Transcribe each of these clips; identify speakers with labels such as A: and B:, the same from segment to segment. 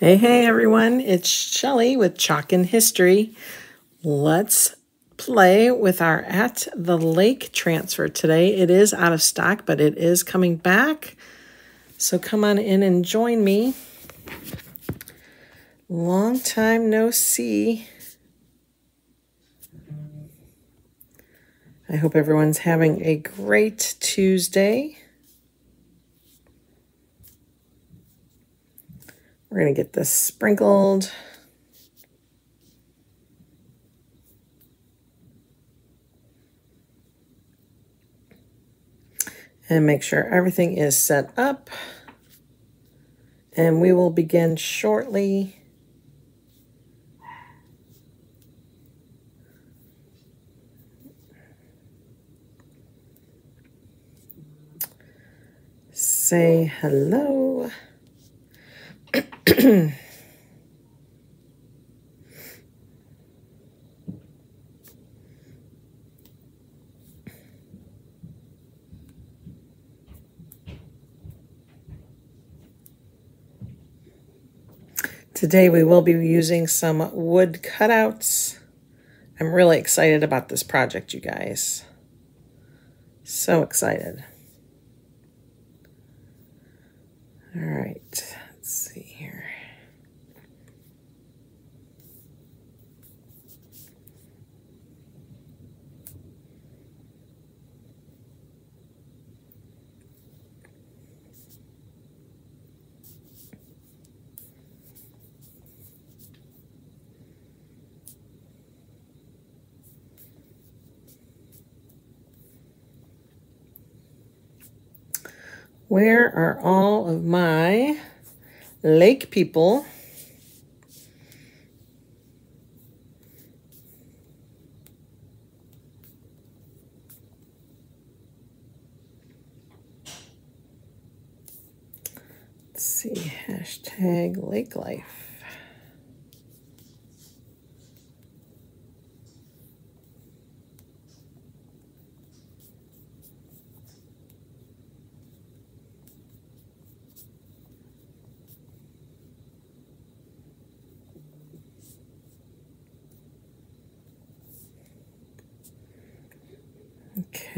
A: Hey, hey, everyone. It's Shelly with Chalkin' History. Let's play with our At the Lake transfer today. It is out of stock, but it is coming back. So come on in and join me. Long time no see. I hope everyone's having a great Tuesday. We're going to get this sprinkled. And make sure everything is set up. And we will begin shortly. Say hello. Today we will be using some wood cutouts. I'm really excited about this project, you guys. So excited. All right. Let's see here. Where are all of my lake people. Let's see, hashtag lake life.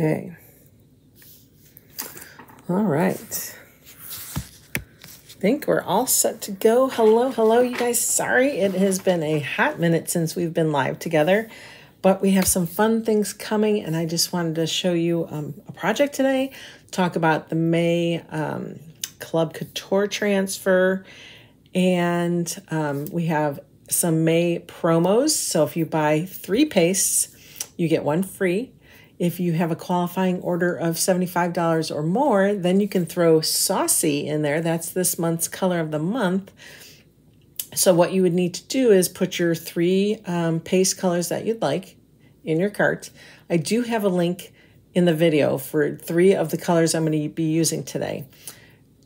A: Okay. All right. I think we're all set to go. Hello, hello, you guys. Sorry, it has been a hot minute since we've been live together, but we have some fun things coming, and I just wanted to show you um, a project today. Talk about the May um, Club Couture transfer, and um, we have some May promos. So if you buy three pastes, you get one free. If you have a qualifying order of $75 or more, then you can throw Saucy in there. That's this month's color of the month. So what you would need to do is put your three um, paste colors that you'd like in your cart. I do have a link in the video for three of the colors I'm going to be using today.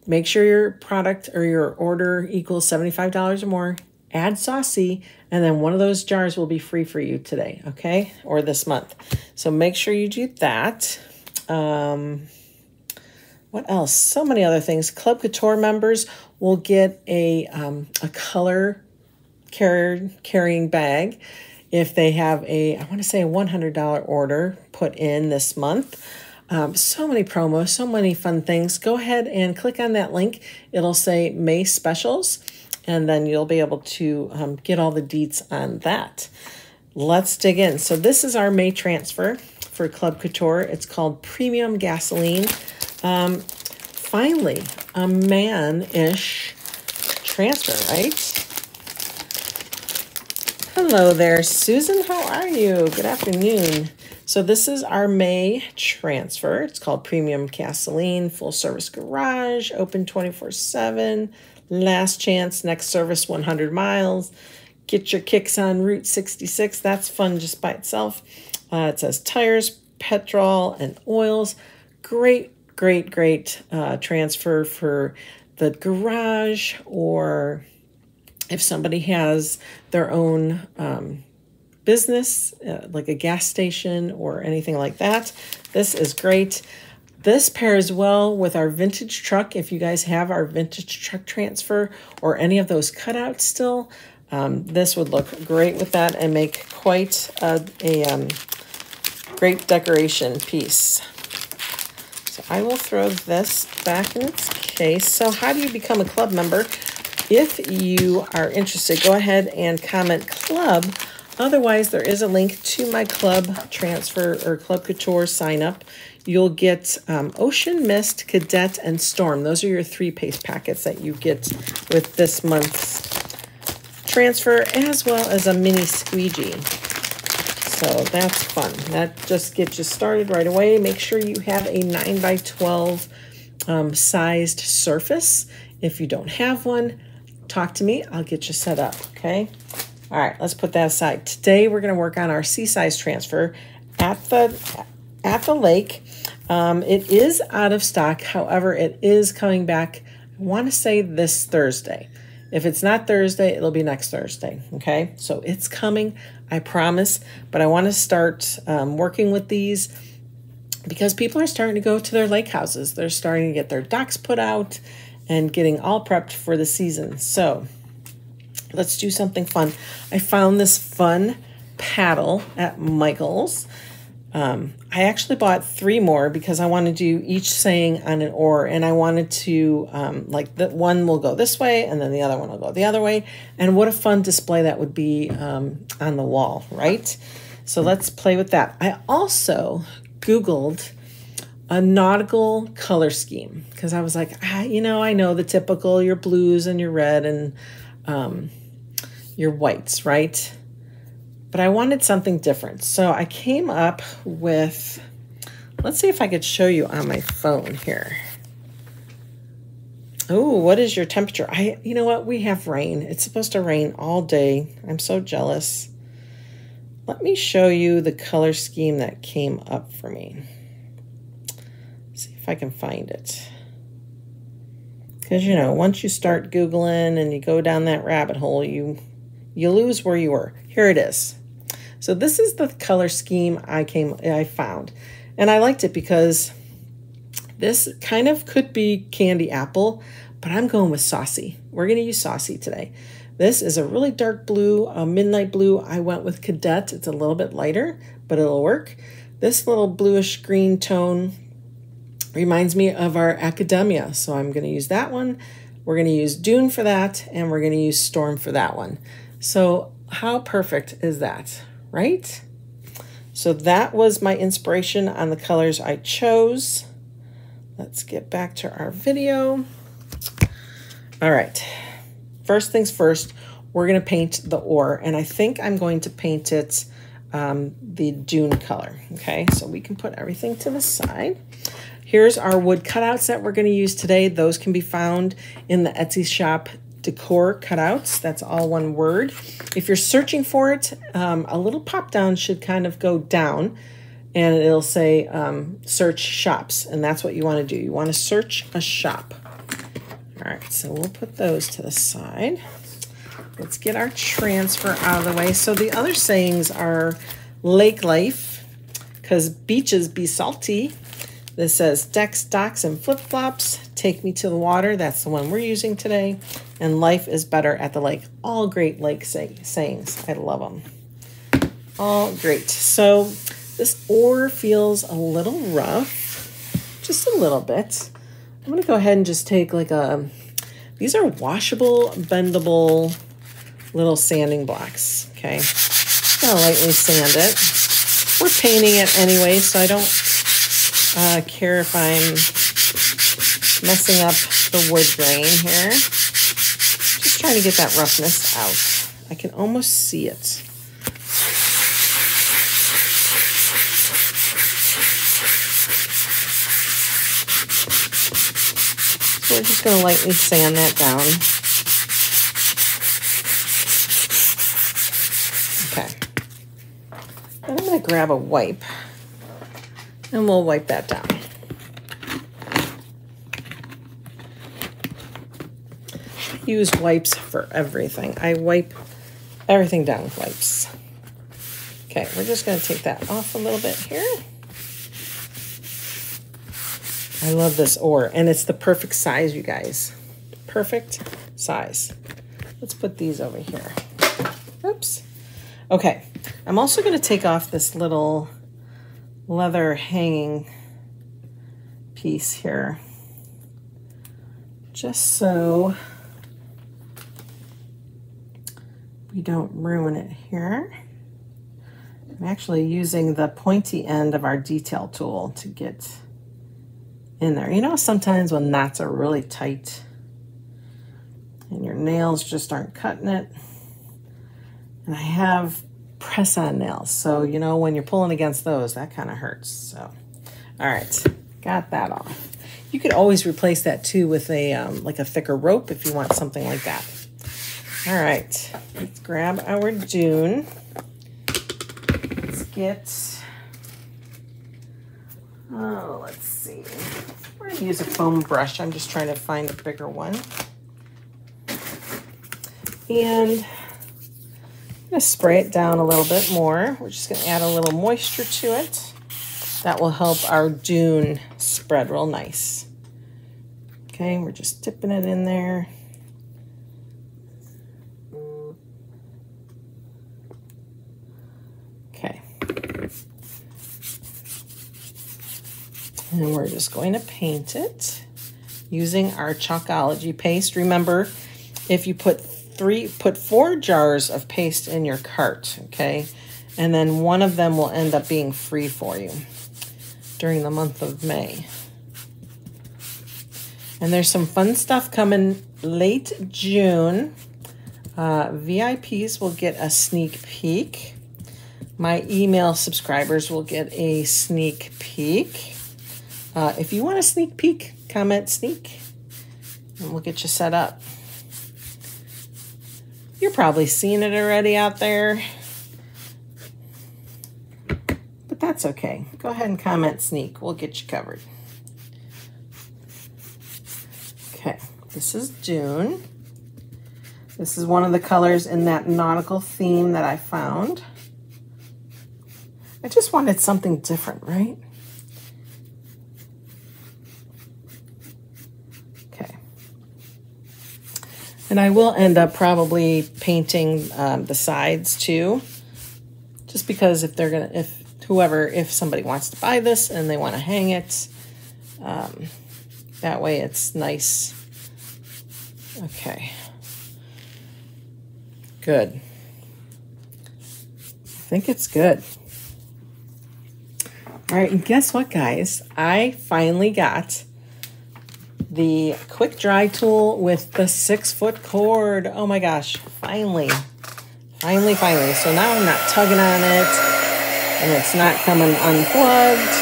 A: Make sure your product or your order equals $75 or more add Saucy, and then one of those jars will be free for you today, okay? Or this month. So make sure you do that. Um, what else? So many other things. Club Couture members will get a, um, a color carrier, carrying bag if they have a, I want to say a $100 order put in this month. Um, so many promos, so many fun things. Go ahead and click on that link. It'll say May Specials and then you'll be able to um, get all the deets on that. Let's dig in. So this is our May transfer for Club Couture. It's called Premium Gasoline. Um, finally, a man-ish transfer, right? Hello there, Susan. How are you? Good afternoon. So this is our May transfer. It's called Premium Gasoline, full service garage, open 24-7. Last chance, next service 100 miles. Get your kicks on Route 66. That's fun just by itself. Uh, it says tires, petrol, and oils. Great, great, great uh, transfer for the garage or if somebody has their own um, business, uh, like a gas station or anything like that. This is great. This pairs well with our vintage truck. If you guys have our vintage truck transfer or any of those cutouts still, um, this would look great with that and make quite a, a um, great decoration piece. So I will throw this back in its case. So how do you become a club member? If you are interested, go ahead and comment club. Otherwise, there is a link to my club transfer or club couture sign up. You'll get um, Ocean Mist, Cadet, and Storm. Those are your three paste packets that you get with this month's transfer, as well as a mini squeegee. So that's fun. That just gets you started right away. Make sure you have a 9 by 12 um, sized surface. If you don't have one, talk to me. I'll get you set up, okay? All right, let's put that aside. Today we're going to work on our C-size transfer at the at the lake. Um, it is out of stock. However, it is coming back, I want to say this Thursday. If it's not Thursday, it'll be next Thursday. Okay, so it's coming, I promise. But I want to start um, working with these because people are starting to go to their lake houses. They're starting to get their docks put out and getting all prepped for the season. So let's do something fun. I found this fun paddle at Michael's. Um, I actually bought three more because I want to do each saying on an oar, and I wanted to um, like that one will go this way, and then the other one will go the other way. And what a fun display that would be um, on the wall, right? So let's play with that. I also Googled a nautical color scheme because I was like, ah, you know, I know the typical your blues and your red and um, your whites, right? But I wanted something different. So I came up with, let's see if I could show you on my phone here. Oh, what is your temperature? I, you know what? We have rain. It's supposed to rain all day. I'm so jealous. Let me show you the color scheme that came up for me. See if I can find it. Because, you know, once you start Googling and you go down that rabbit hole, you you lose where you were. Here it is. So this is the color scheme I came I found. And I liked it because this kind of could be candy apple, but I'm going with saucy. We're going to use saucy today. This is a really dark blue, a midnight blue. I went with Cadet. It's a little bit lighter, but it'll work. This little bluish green tone reminds me of our Academia. So I'm going to use that one. We're going to use Dune for that, and we're going to use Storm for that one. So how perfect is that, right? So that was my inspiration on the colors I chose. Let's get back to our video. All right, first things first, we're going to paint the oar and I think I'm going to paint it um, the dune color. Okay, so we can put everything to the side. Here's our wood cutouts that we're going to use today. Those can be found in the Etsy shop decor cutouts. That's all one word. If you're searching for it, um, a little pop down should kind of go down and it'll say um, search shops. And that's what you want to do. You want to search a shop. All right, so we'll put those to the side. Let's get our transfer out of the way. So the other sayings are lake life, because beaches be salty. This says decks, docks, and flip-flops. Take me to the water. That's the one we're using today. And life is better at the lake. All great lake say sayings. I love them. All great. So this oar feels a little rough, just a little bit. I'm going to go ahead and just take like a, these are washable, bendable little sanding blocks, okay? To lightly sand it. We're painting it anyway, so I don't uh, care if I'm messing up the wood grain here. Trying to get that roughness out. I can almost see it. So we're just going to lightly sand that down. Okay. Then I'm going to grab a wipe and we'll wipe that down. I use wipes for everything. I wipe everything down with wipes. Okay, we're just going to take that off a little bit here. I love this oar, and it's the perfect size, you guys. Perfect size. Let's put these over here. Oops. Okay, I'm also going to take off this little leather hanging piece here. Just so we don't ruin it here. I'm actually using the pointy end of our detail tool to get in there. You know, sometimes when knots are really tight and your nails just aren't cutting it. And I have press-on nails, so you know when you're pulling against those, that kind of hurts. So, all right, got that off. You could always replace that too with a um, like a thicker rope if you want something like that. All right, let's grab our dune. Let's get, oh, let's see. We're gonna use a foam brush. I'm just trying to find a bigger one. And I'm gonna spray it down a little bit more. We're just gonna add a little moisture to it. That will help our dune spread real nice. Okay, we're just dipping it in there. Okay. And we're just going to paint it using our Chalkology paste. Remember, if you put three, put four jars of paste in your cart, okay? And then one of them will end up being free for you during the month of May. And there's some fun stuff coming late June. Uh, VIPs will get a sneak peek. My email subscribers will get a sneak peek. Uh, if you want a sneak peek, comment sneak and we'll get you set up. You're probably seeing it already out there. But that's okay. Go ahead and comment sneak. We'll get you covered. Okay, this is Dune. This is one of the colors in that nautical theme that I found. I just wanted something different, right? And I will end up probably painting um, the sides too, just because if they're gonna, if whoever, if somebody wants to buy this and they want to hang it, um, that way it's nice. Okay. Good. I think it's good. All right, and guess what, guys? I finally got the quick dry tool with the six foot cord. Oh my gosh, finally, finally, finally. So now I'm not tugging on it and it's not coming unplugged.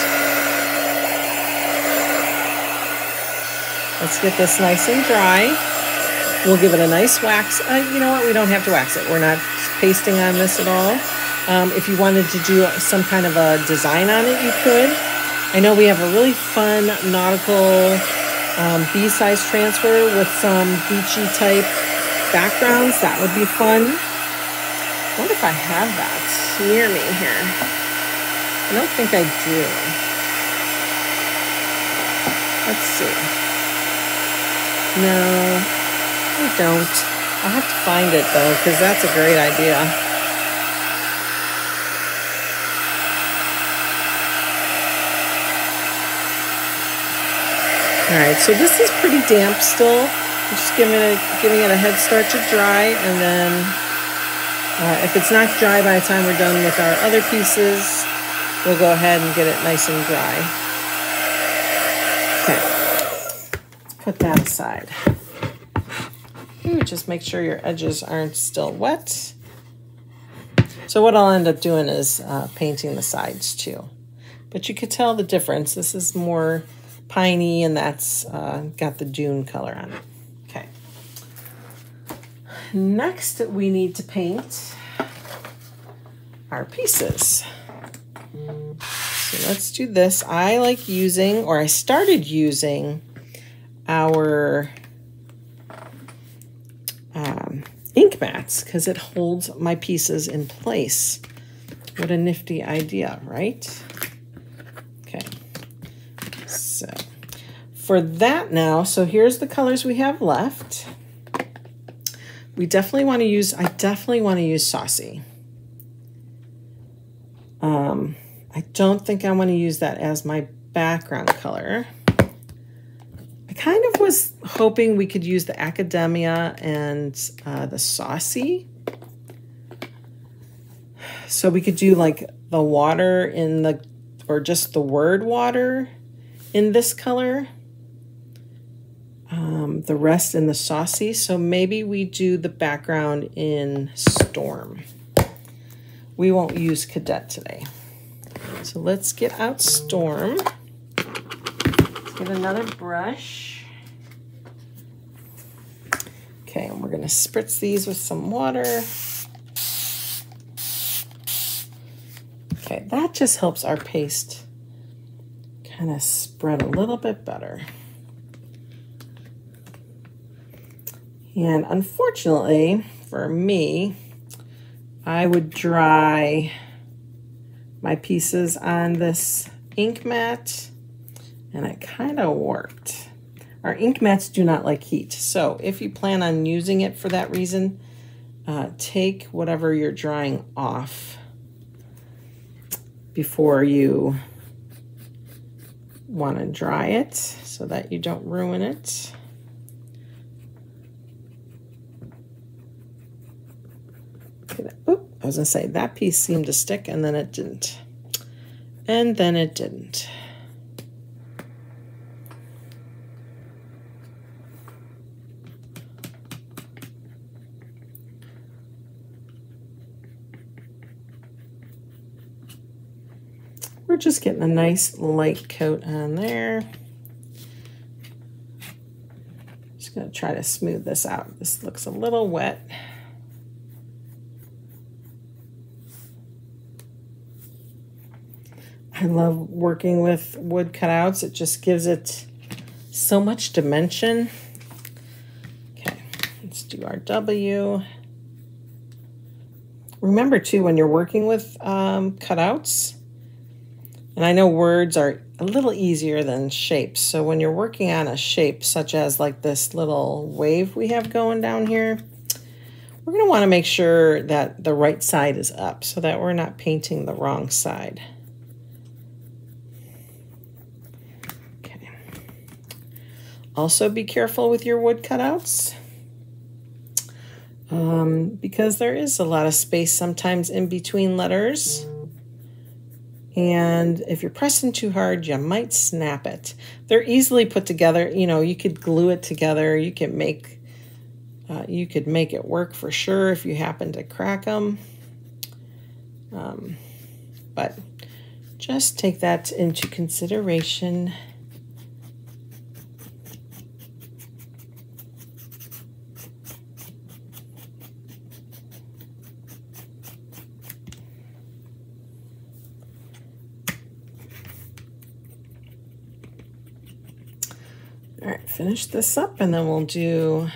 A: Let's get this nice and dry. We'll give it a nice wax. Uh, you know what? We don't have to wax it. We're not pasting on this at all. Um, if you wanted to do some kind of a design on it, you could. I know we have a really fun nautical um, B-size transfer with some beachy type backgrounds. That would be fun. I wonder if I have that near me here. I don't think I do. Let's see. No, I don't. I'll have to find it though, because that's a great idea. All right, so this is pretty damp still. I'm just giving it, giving it a head start to dry, and then uh, if it's not dry by the time we're done with our other pieces, we'll go ahead and get it nice and dry. Okay, put that aside. Ooh, just make sure your edges aren't still wet. So what I'll end up doing is uh, painting the sides too. But you could tell the difference. This is more piney, and that's uh, got the Dune color on it. Okay. Next, we need to paint our pieces. So let's do this. I like using, or I started using our um, ink mats because it holds my pieces in place. What a nifty idea, right? For that now, so here's the colors we have left. We definitely want to use, I definitely want to use Saucy. Um, I don't think I want to use that as my background color. I kind of was hoping we could use the Academia and uh, the Saucy. So we could do like the water in the, or just the word water in this color. Um, the rest in the Saucy. So maybe we do the background in Storm. We won't use Cadet today. So let's get out Storm. Let's get another brush. Okay, and we're to spritz these with some water. Okay, that just helps our paste kind of spread a little bit better. And unfortunately for me, I would dry my pieces on this ink mat and it kind of worked. Our ink mats do not like heat. So if you plan on using it for that reason, uh, take whatever you're drying off before you want to dry it so that you don't ruin it. Oop, I was going to say that piece seemed to stick and then it didn't. And then it didn't. We're just getting a nice light coat on there. Just to try to smooth this out. This looks a little wet. I love working with wood cutouts. It just gives it so much dimension. Okay, let's do our W. Remember too, when you're working with um, cutouts, and I know words are a little easier than shapes. So when you're working on a shape, such as like this little wave we have going down here, we're going to want to make sure that the right side is up so that we're not painting the wrong side. Okay. Also be careful with your wood cutouts um, because there is a lot of space sometimes in between letters. And if you're pressing too hard, you might snap it. They're easily put together. You know, you could glue it together. You can make, uh, you could make it work for sure if you happen to crack them. Um, but just take that into consideration. All right, finish this up and then we'll do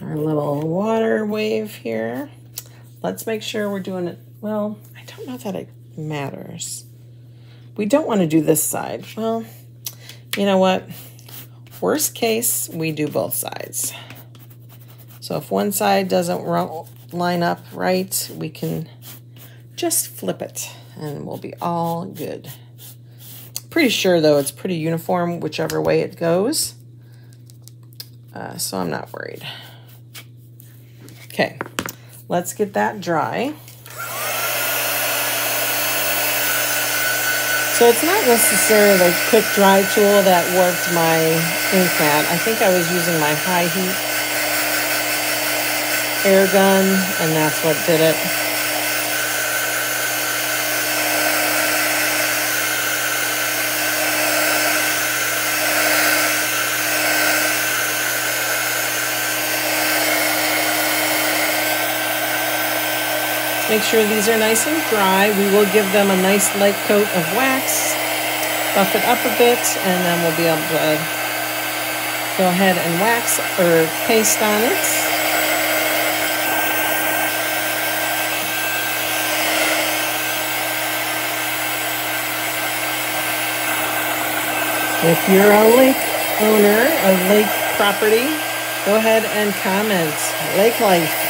A: our little water wave here. Let's make sure we're doing it, well, I don't know that it matters. We don't want to do this side. Well, you know what? Worst case, we do both sides. So if one side doesn't line up right, we can just flip it and we'll be all good. Pretty sure, though, it's pretty uniform whichever way it goes. Uh, so I'm not worried. Okay, let's get that dry. So it's not necessarily the quick dry tool that worked my ink mat. I think I was using my high heat air gun and that's what did it. Make sure these are nice and dry. We will give them a nice light coat of wax, buff it up a bit, and then we'll be able to go ahead and wax or paste on it. If you're a lake owner, a lake property, go ahead and comment lake life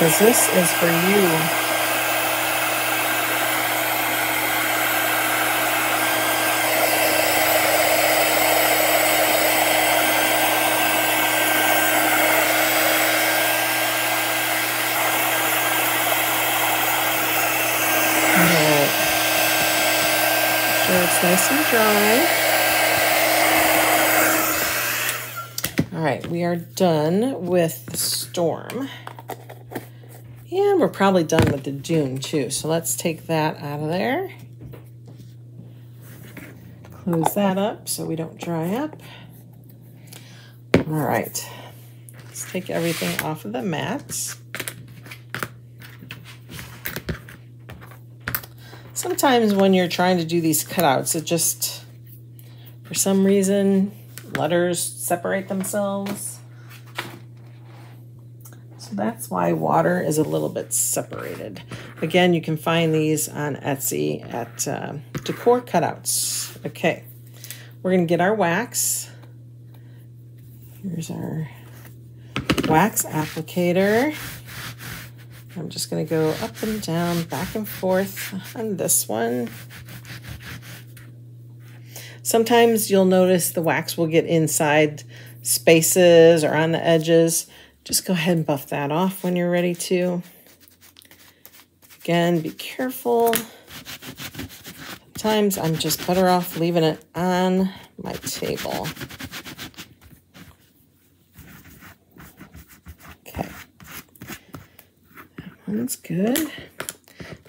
A: because this is for you. nice and dry. All right, we are done with the storm. And we're probably done with the dune too. So let's take that out of there. Close that up so we don't dry up. All right, let's take everything off of the mats. sometimes when you're trying to do these cutouts, it just, for some reason, letters separate themselves. That's why water is a little bit separated. Again, you can find these on Etsy at uh, Decor Cutouts. Okay, we're going to get our wax. Here's our wax applicator. I'm just going to go up and down, back and forth on this one. Sometimes you'll notice the wax will get inside spaces or on the edges. Just go ahead and buff that off when you're ready to. Again, be careful. Sometimes I'm just better off leaving it on my table. Okay there, that's good.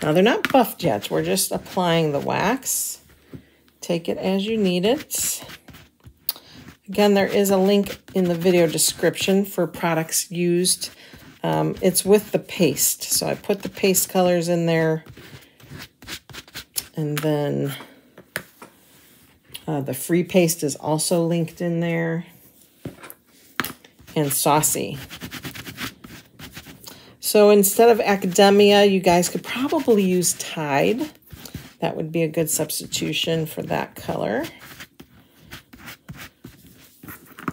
A: Now they're not buffed yet. We're just applying the wax. Take it as you need it. Again, there is a link in the video description for products used. Um, it's with the paste. So I put the paste colors in there. And then uh, the free paste is also linked in there. And Saucy. So instead of Academia, you guys could probably use Tide. That would be a good substitution for that color.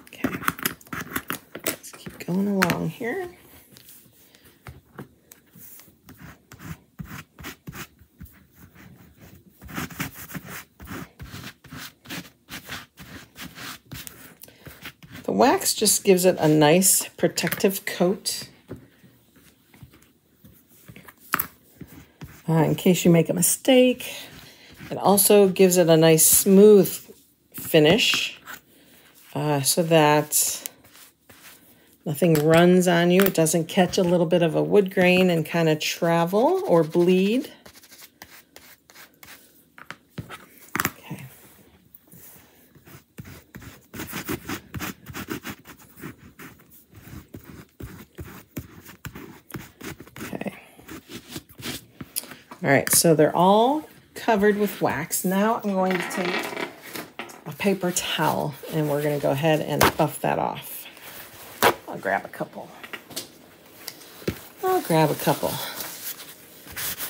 A: Okay, let's keep going along here. The wax just gives it a nice protective coat. uh, in case you make a mistake. It also gives it a nice smooth finish uh, so that nothing runs on you. It doesn't catch a little bit of a wood grain and kind of travel or bleed. Okay. All right, so they're all covered with wax. Now I'm going to take a paper towel and we're gonna go ahead and buff that off. I'll grab a couple. I'll grab a couple.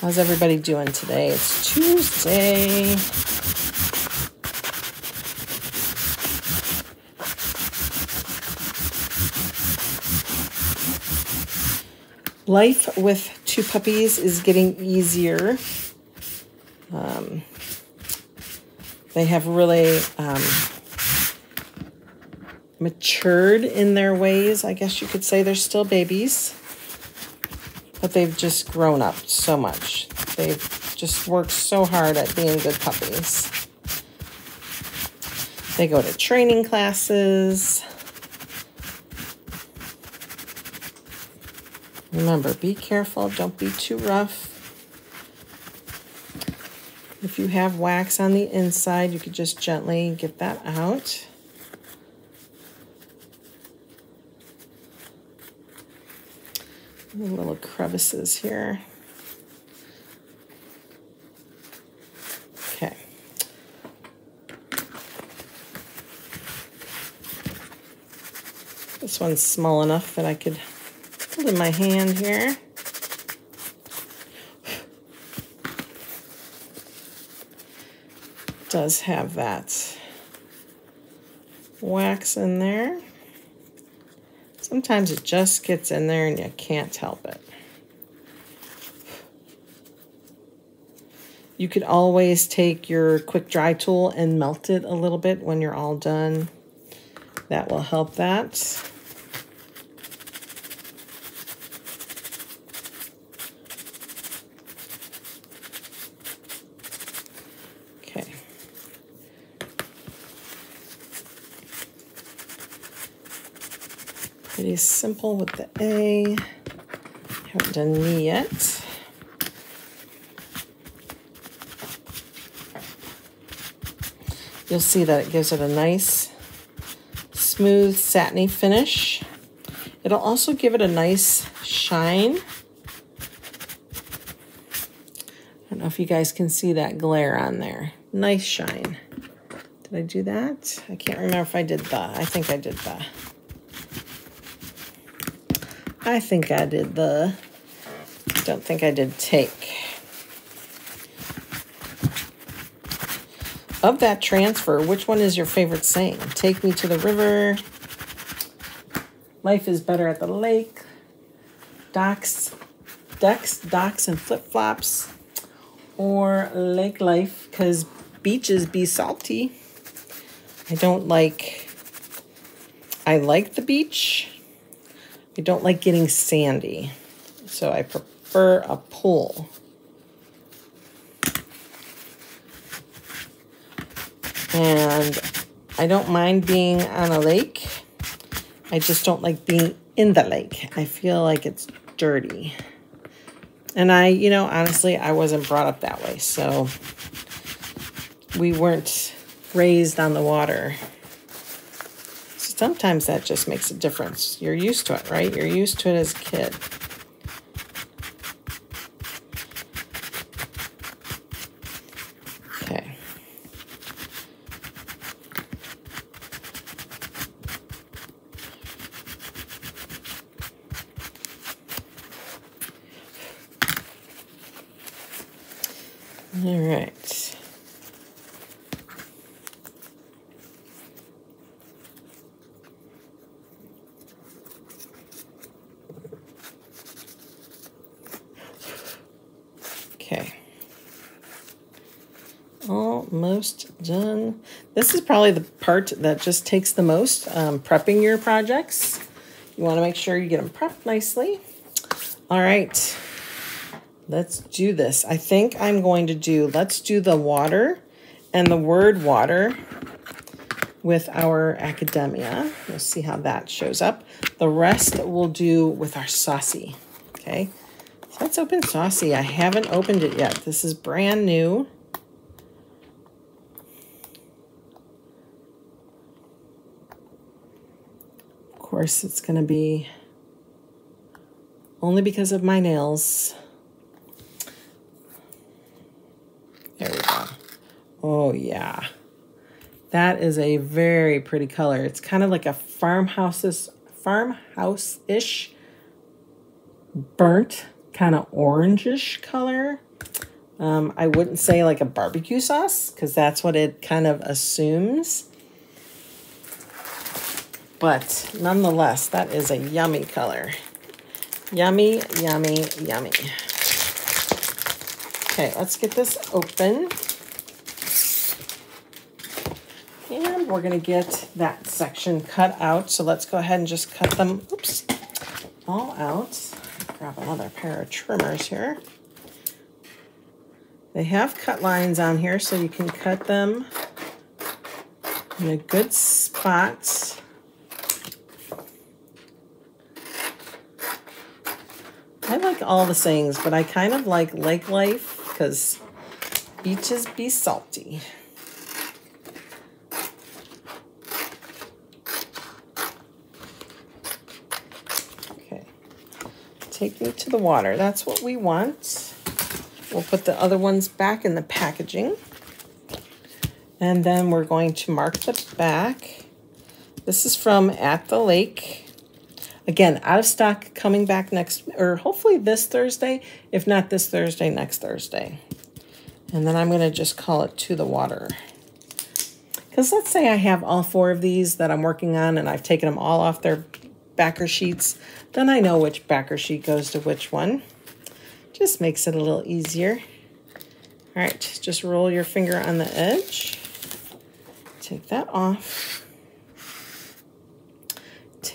A: How's everybody doing today? It's Tuesday. Life with two puppies is getting easier. Um, they have really um, matured in their ways, I guess you could say. They're still babies, but they've just grown up so much. They've just worked so hard at being good puppies. They go to training classes. Remember, be careful. Don't be too rough. If you have wax on the inside, you could just gently get that out. Little crevices here. Okay. This one's small enough that I could hold in my hand here. does have that wax in there. Sometimes it just gets in there and you can't help it. You could always take your quick dry tool and melt it a little bit when you're all done. That will help that. Simple with the A. Haven't done me yet. You'll see that it gives it a nice smooth satiny finish. It'll also give it a nice shine. I don't know if you guys can see that glare on there. Nice shine. Did I do that? I can't remember if I did the. I think I did the. I think I did the. Don't think I did take. Of that transfer, which one is your favorite saying? Take me to the river. Life is better at the lake. Docks, decks, docks, and flip flops. Or lake life, because beaches be salty. I don't like. I like the beach. I don't like getting sandy. So I prefer a pool. And I don't mind being on a lake. I just don't like being in the lake. I feel like it's dirty. And I, you know, honestly, I wasn't brought up that way. So we weren't raised on the water. Sometimes that just makes a difference. You're used to it, right? You're used to it as a kid. All right. Okay. Almost done. This is probably the part that just takes the most, um, prepping your projects. You want to make sure you get them prepped nicely. All right. Let's do this. I think I'm going to do, let's do the water and the word water with our academia. We'll see how that shows up. The rest we'll do with our saucy, okay? Let's open saucy. I haven't opened it yet. This is brand new. Course, it's going to be only because of my nails. There we go. Oh, yeah. That is a very pretty color. It's kind of like a farmhouses farmhouse-ish burnt kind of orangish color. Um, I wouldn't say like a barbecue sauce because that's what it kind of assumes. But nonetheless, that is a yummy color. Yummy, yummy, yummy. Okay, let's get this open. And we're to get that section cut out. So let's go ahead and just cut them, oops, all out. Grab another pair of trimmers here. They have cut lines on here so you can cut them in a good spot. I like all the sayings, but I kind of like lake life because beaches be salty. Okay, take me to the water. That's what we want. We'll put the other ones back in the packaging. And then we're going to mark the back. This is from At the Lake. Again, out of stock, coming back next, or hopefully this Thursday. If not this Thursday, next Thursday. And then I'm going to just call it To the Water. Because let's say I have all four of these that I'm working on and I've taken them all off their backer sheets, then I know which backer sheet goes to which one. Just makes it a little easier. All right, just roll your finger on the edge. Take that off.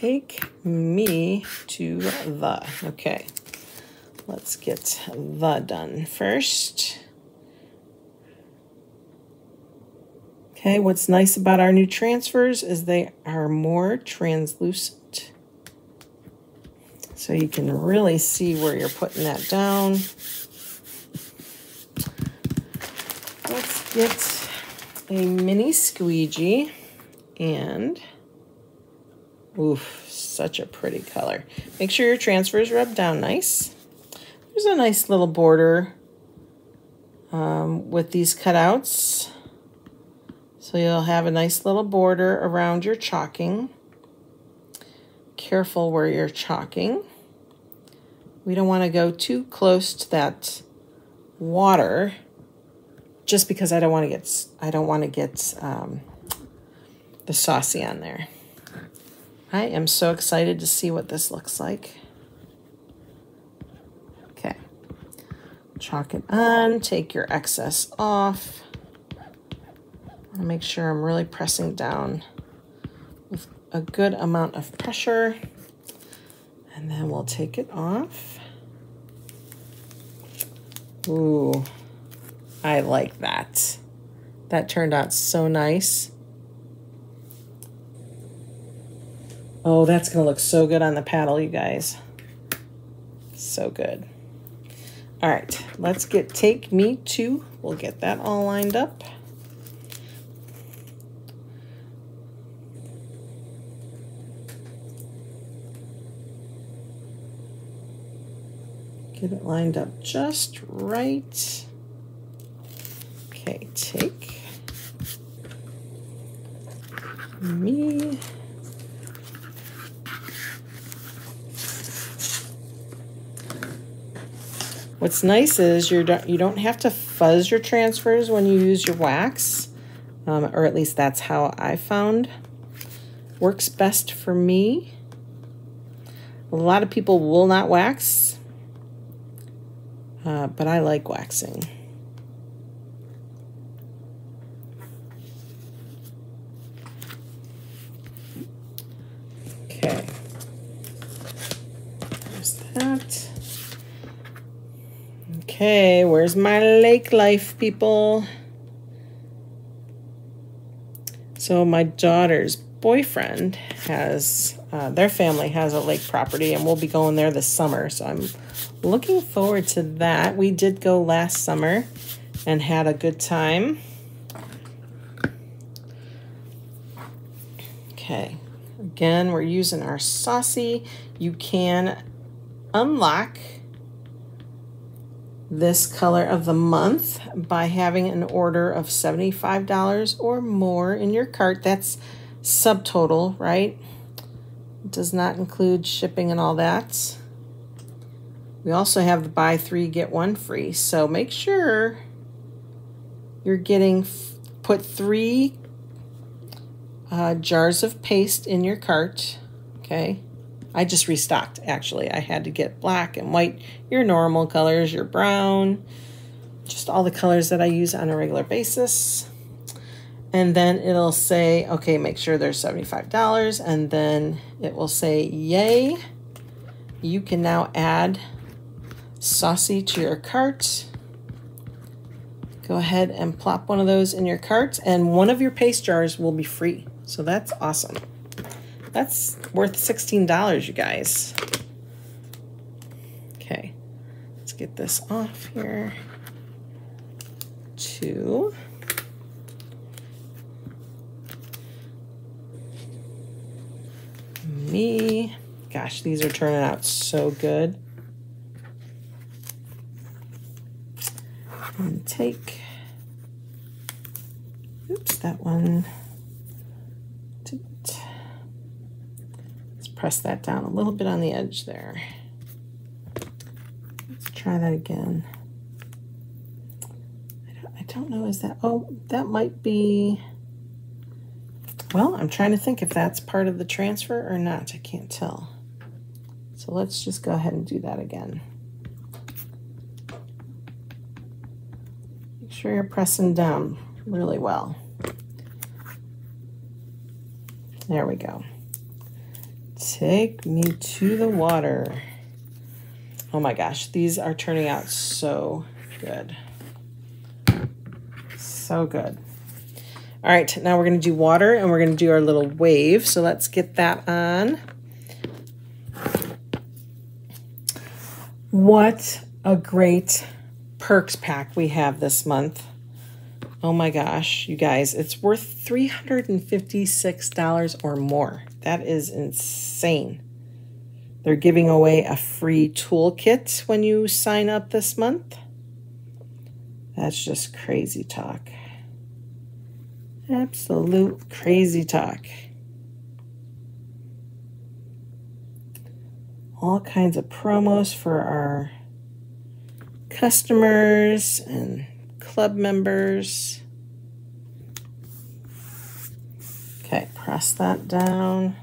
A: Take me to the. Okay, let's get the done first. Okay, what's nice about our new transfers is they are more translucent. So you can really see where you're putting that down. Let's get a mini squeegee and oof, such a pretty color. Make sure your transfers rub down nice. There's a nice little border um, with these cutouts. So you'll have a nice little border around your chalking. Careful where you're chalking. We don't want to go too close to that water just because I don't want to get I don't want to get um, the saucy on there. I am so excited to see what this looks like. Okay. Chalk it on, take your excess off. I'll make sure I'm really pressing down with a good amount of pressure. And then we'll take it off. Ooh, I like that. That turned out so nice. Oh, that's going to look so good on the paddle, you guys. So good. All right, let's get Take Me To. We'll get that all lined up. Get it lined up just right. Okay, take me. What's nice is you're you don't have to fuzz your transfers when you use your wax, um, or at least that's how I found. Works best for me. A lot of people will not wax uh, but I like waxing. Okay. There's that. Okay, where's my lake life, people? So my daughter's boyfriend has, uh, their family has a lake property, and we'll be going there this summer. So I'm looking forward to that. We did go last summer and had a good time. Okay, again, we're using our saucy. You can unlock this color of the month by having an order of $75 or more in your cart. That's subtotal, right? Does not include shipping and all that. We also have the buy three, get one free. So make sure you're getting, put three uh, jars of paste in your cart. Okay. I just restocked actually. I had to get black and white, your normal colors, your brown, just all the colors that I use on a regular basis. And then it'll say, okay, make sure there's $75. And then it will say, yay, you can now add Saucy to your cart. Go ahead and plop one of those in your cart and one of your paste jars will be free. So that's awesome. That's worth $16, you guys. Okay, let's get this off here. Two. Me. Gosh, these are turning out so good. and take, oops, that one, let's press that down a little bit on the edge there. Let's try that again. I don't, I don't know, is that, oh, that might be, Well, I'm trying to think if that's part of the transfer or not. I can't tell. So let's just go ahead and do that again. Make sure you're pressing down really well. There we go. Take me to the water. Oh my gosh, these are turning out so good. So good. All right, now we're going to do water and we're going to do our little wave. So let's get that on. What a great perks pack we have this month. Oh my gosh, you guys, it's worth $356 or more. That is insane. They're giving away a free toolkit when you sign up this month. That's just crazy talk. Absolute crazy talk. All kinds of promos for our customers and club members. Okay, press that down.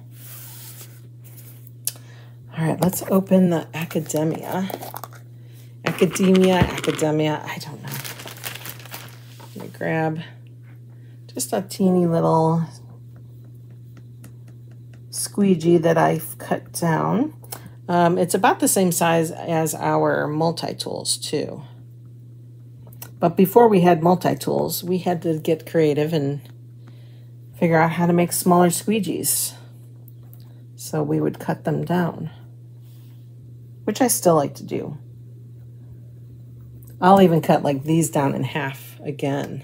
A: All right, let's open the Academia. Academia, Academia, I don't know. Let me grab just a teeny little squeegee that I've cut down. Um, it's about the same size as our multi-tools too. But before we had multi-tools, we had to get creative and figure out how to make smaller squeegees. So we would cut them down, which I still like to do. I'll even cut like these down in half again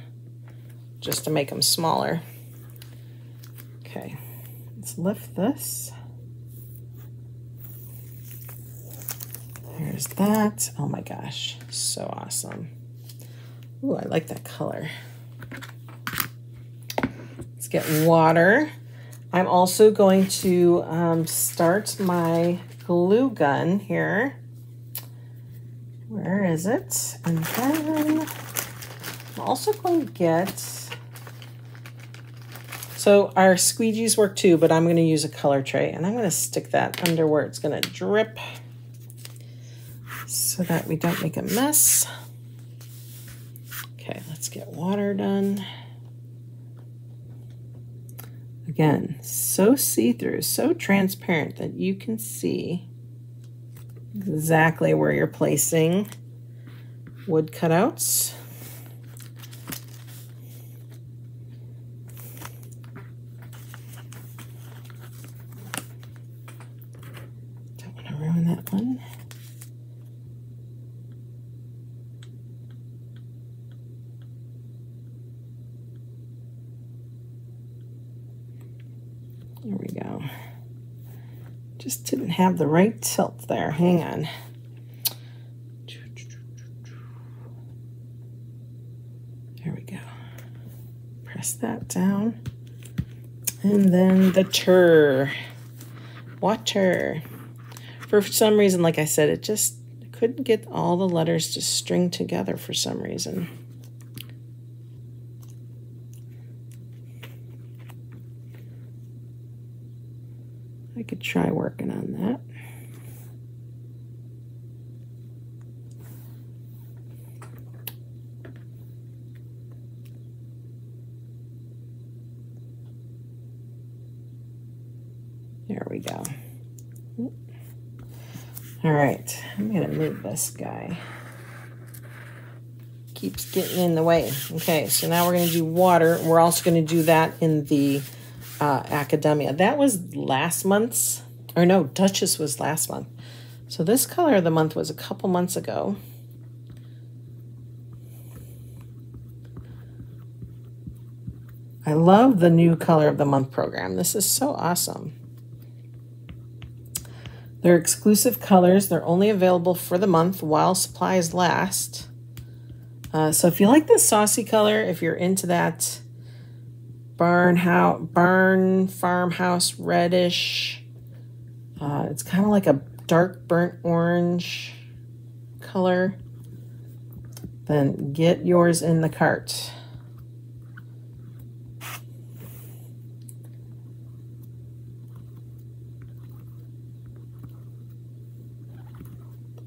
A: just to make them smaller. Okay, let's lift this. There's that. Oh my gosh, so awesome. Ooh, I like that color. Let's get water. I'm also going to um, start my glue gun here. Where is it? And then I'm also going to get so our squeegees work too, but I'm going to use a color tray and I'm going to stick that under where it's going to drip so that we don't make a mess. Okay, let's get water done. Again, so see-through, so transparent that you can see exactly where you're placing wood cutouts. Have the right tilt there. Hang on. There we go. Press that down. And then the tur. Water. For some reason, like I said, it just couldn't get all the letters to string together for some reason. I could try working on that. There we go. All right, I'm gonna move this guy. Keeps getting in the way. Okay, so now we're gonna do water. We're also gonna do that in the uh, Academia. That was last month's, or no, Duchess was last month. So this color of the month was a couple months ago. I love the new color of the month program. This is so awesome. They're exclusive colors. They're only available for the month while supplies last. Uh, so if you like this saucy color, if you're into that barn house, barn farmhouse reddish. Uh, it's kind of like a dark burnt orange color. Then get yours in the cart.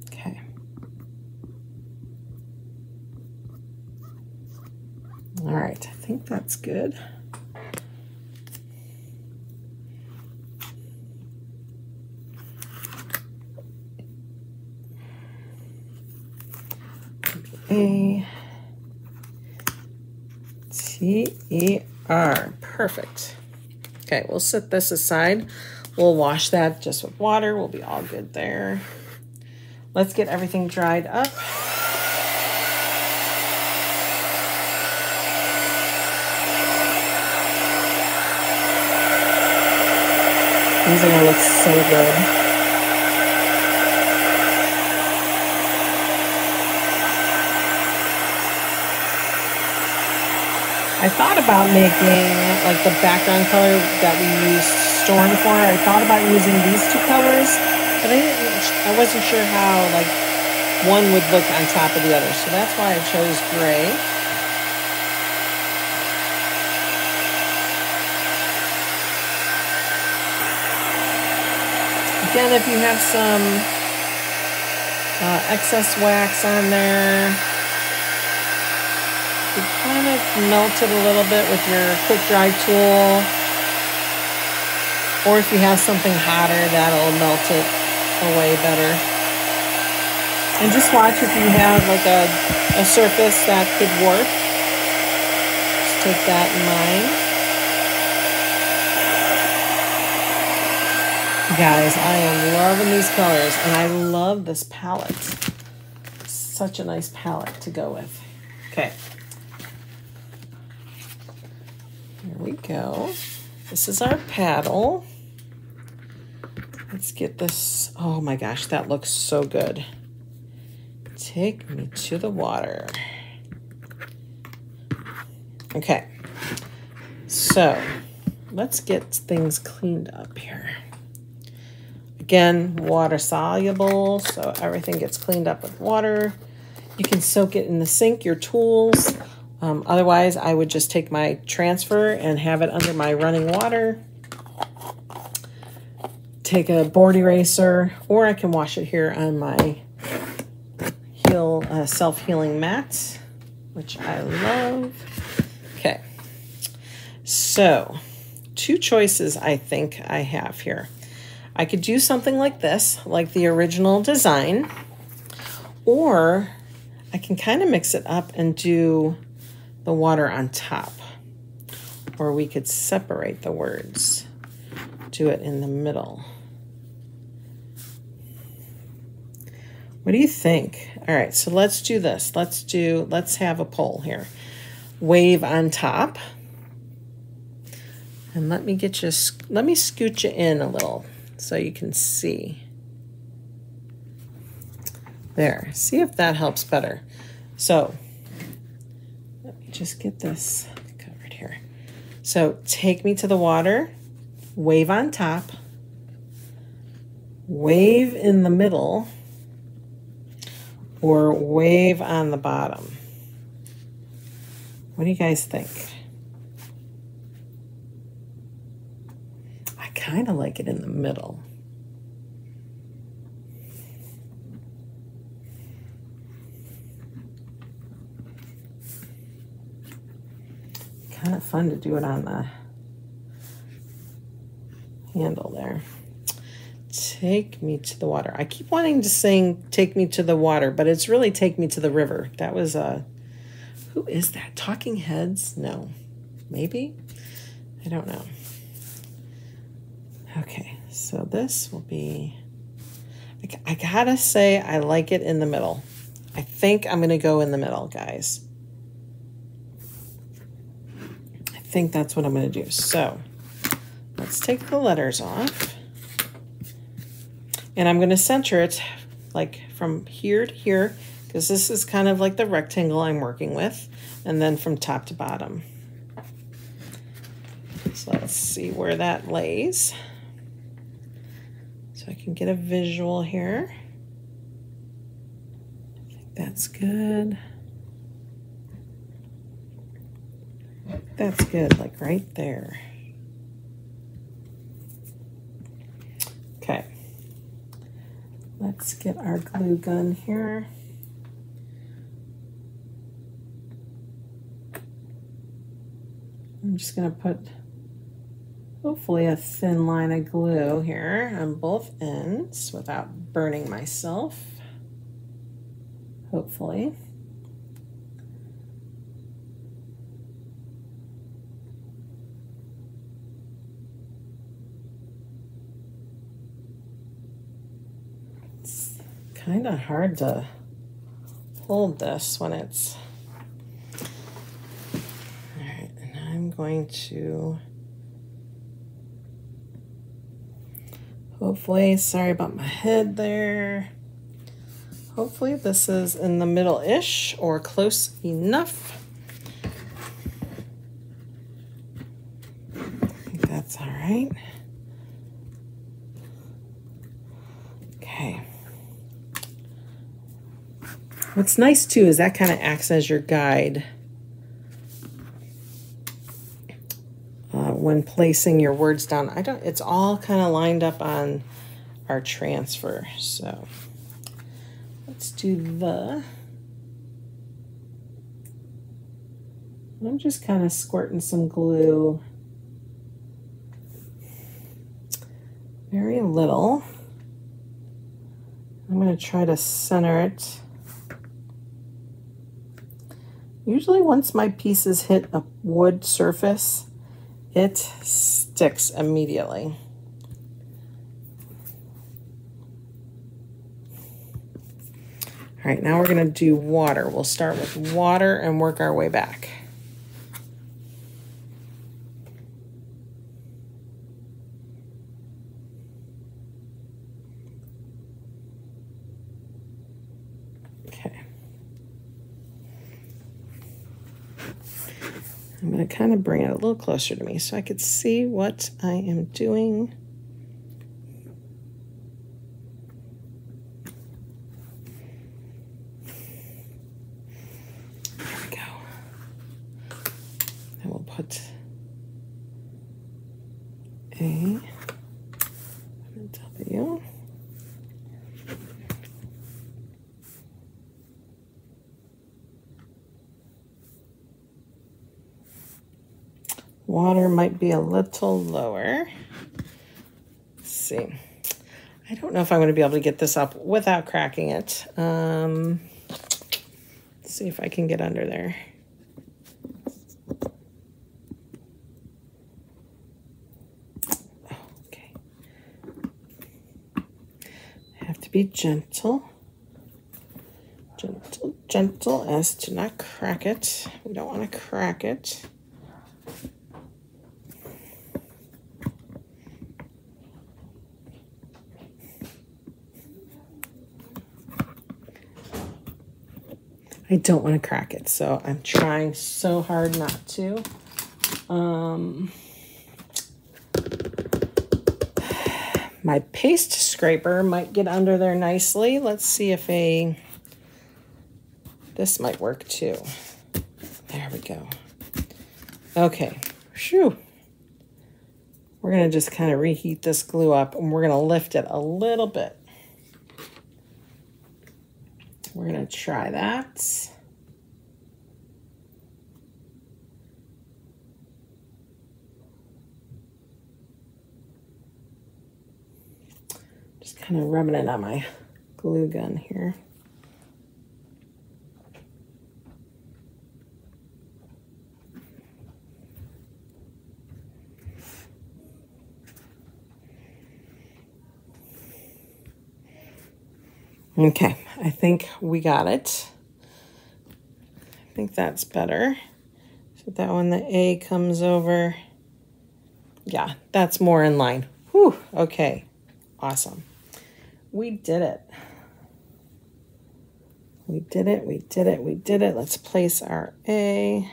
A: Okay. All right, I think that's good. A T E R. Perfect. Okay, we'll set this aside. We'll wash that just with water. We'll be all good there. Let's get everything dried up. These are gonna look so good. I thought about making like the background color that we used Storm for. I thought about using these two colors, but I didn't. I wasn't sure how like one would look on top of the other, so that's why I chose gray. Again, if you have some uh, excess wax on there, kind of melt it a little bit with your quick dry tool. Or if you have something hotter, that'll melt it away better. And just watch if you have like a, a surface that could warp. Just take that in mind. Guys, I am loving these colors and I love this palette. Such a nice palette to go with. Okay. Here we go. This is our paddle. Let's get this. Oh my gosh, that looks so good. Take me to the water. Okay. So let's get things cleaned up here. Again, water soluble, so everything gets cleaned up with water. You can soak it in the sink, your tools. Um, otherwise, I would just take my transfer and have it under my running water. Take a board eraser, or I can wash it here on my heal uh, self-healing mat, which I love. Okay, so two choices I think I have here. I could do something like this, like the original design, or I can kind of mix it up and do the water on top. Or we could separate the words, do it in the middle. What do you think? All right, so let's do this. Let's do, let's have a poll here. Wave on top. And let me get you, let me scoot you in a little so you can see. There, see if that helps better. So just get this covered here. So take me to the water, wave on top, wave in the middle, or wave on the bottom. What do you guys think? I kind of like it in the middle. Kind of fun to do it on the handle there. Take me to the water. I keep wanting to sing take me to the water, but it's really take me to the river. That was a uh, who is that? Talking Heads? No. Maybe? I don't know. Okay, so this will be I gotta say I like it in the middle. I think I'm gonna go in the middle, guys. Think that's what I'm going to do. So let's take the letters off. And I'm going to center it like from here to here because this is kind of like the rectangle I'm working with. And then from top to bottom. So let's see where that lays. So I can get a visual here. I think that's good. That's good, like right there. Okay. Let's get our glue gun here. I'm just going to put hopefully a thin line of glue here on both ends without burning myself. Hopefully. It's kind of hard to hold this when it's all right and I'm going to Hopefully, sorry about my head there. Hopefully this is in the middle-ish or close enough. I think that's all right. Okay. What's nice too is that kind of acts as your guide. Uh, when placing your words down. I don't, it's all kind of lined up on our transfer. So let's do the, I'm just kind of squirting some glue. Very little. I'm going to try to center it. Usually once my pieces hit a wood surface, it sticks immediately. All right, now we're going to do water. We'll start with water and work our way back. I'm going to kind of bring it a little closer to me so I could see what I am doing. There we go. We'll put a W. Water might be a little lower. Let's see. I don't know if I'm going to be able to get this up without cracking it. Um, let's see if I can get under there. Okay. I have to be gentle. Gentle, gentle as to not crack it. We don't want to crack it. I don't want to crack it, so I'm trying so hard not to. Um, my paste scraper might get under there nicely. Let's see if a, this might work too. There we go. Okay, shoo. We're gonna just kind of reheat this glue up and we're gonna lift it a little bit. Going to try that. Just kind of rubbing it on my glue gun here. Okay, I think we got it. I think that's better. So that when the A comes over, yeah, that's more in line. Whew, okay, awesome. We did it. We did it, we did it, we did it. Let's place our A.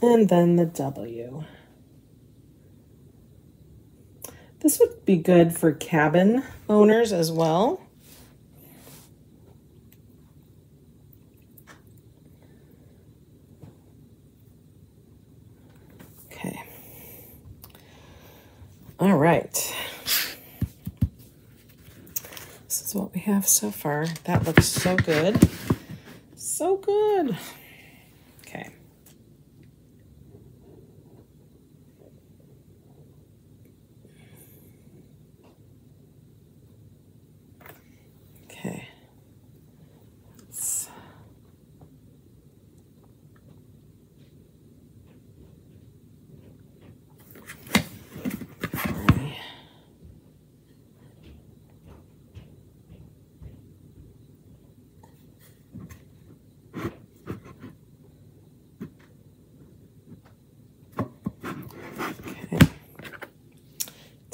A: And then the W. This would be good for cabin owners as well. Okay. All right. This is what we have so far. That looks so good. So good.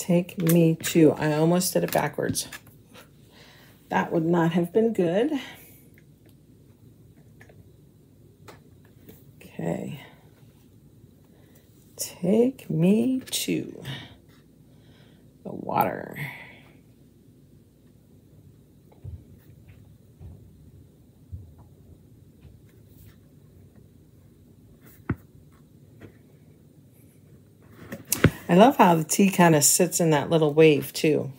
A: Take me to. I almost did it backwards. That would not have been good. Okay. Take me to the water. I love how the tea kind of sits in that little wave too.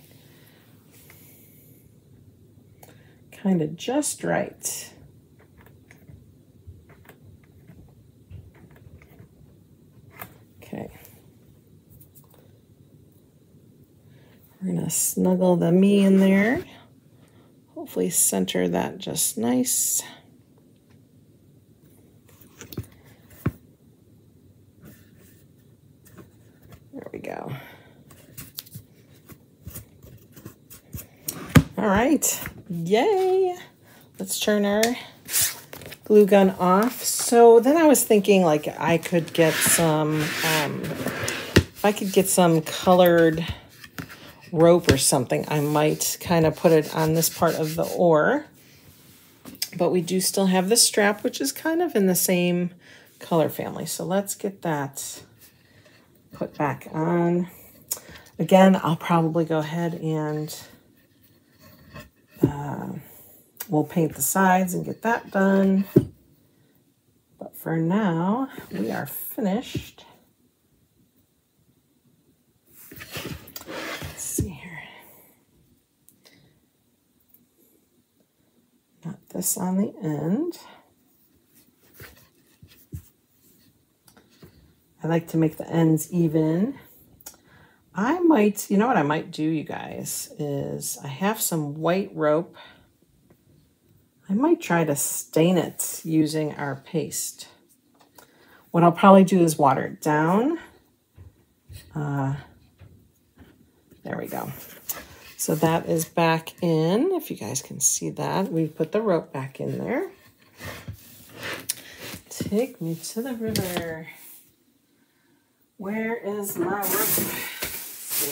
A: Kind of just right. Okay. We're going to snuggle the me in there. Hopefully center that just nice. There we go. All right. Yay. Let's turn our glue gun off. So then I was thinking like I could get some, um, if I could get some colored rope or something, I might kind of put it on this part of the oar. But we do still have the strap, which is kind of in the same color family. So let's get that put back on. Again, I'll probably go ahead and uh, we'll paint the sides and get that done. But for now, we are finished. Let's see here. Got this on the end. I like to make the ends even. I might, you know what I might do, you guys, is I have some white rope. I might try to stain it using our paste. What I'll probably do is water it down. Uh, there we go. So that is back in, if you guys can see that. We've put the rope back in there. Take me to the river. Where is my rope? Oh,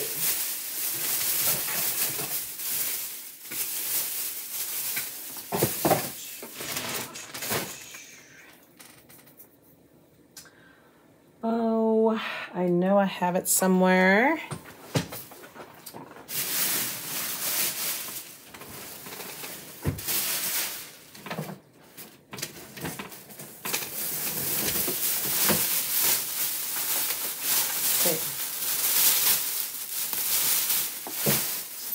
A: I know I have it somewhere.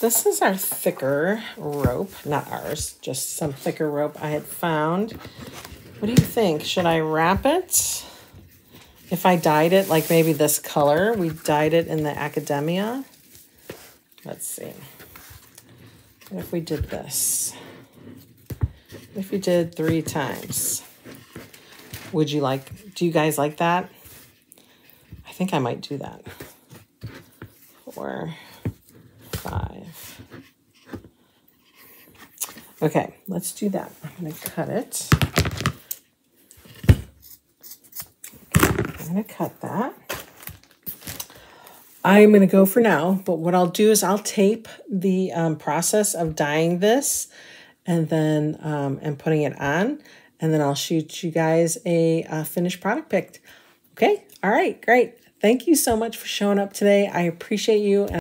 A: This is our thicker rope, not ours, just some thicker rope I had found. What do you think? Should I wrap it? If I dyed it like maybe this color, we dyed it in the Academia. Let's see. What if we did this? If we did three times? Would you like, do you guys like that? I think I might do that. Four, five. Okay, let's do that. I'm going to cut it. I'm going to cut that. I'm going to go for now, but what I'll do is I'll tape the um, process of dyeing this and then um, and putting it on, and then I'll shoot you guys a, a finished product picked. Okay, all right, great. Thank you so much for showing up today. I appreciate you.